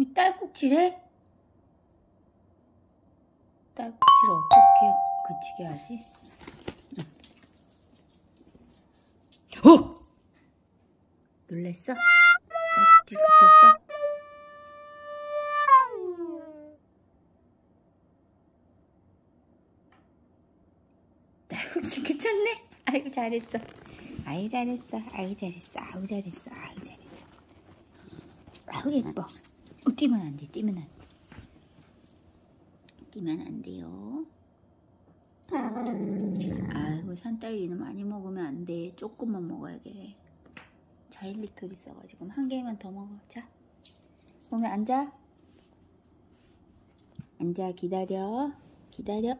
이 딸꾹질해? 딸꾹질 어떻게 그치게 하지? 응. 어! 놀랬어? 딸꾹질 그쳤어? 딸꾹질 그쳤네? 아이고 잘했어 아이 잘했어 아이 잘했어 아우 잘했어 아우 잘했어 아우 예뻐 어, 뛰면 안 돼 뛰면 안 돼. 뛰면 안 돼요. 아이고 산딸기는 많이 먹으면 안 돼. 조금만 먹어야 돼. 자일리톨 있어가지고. 한 개만 더 먹어 자. 오늘 앉아. 앉아 기다려. 기다려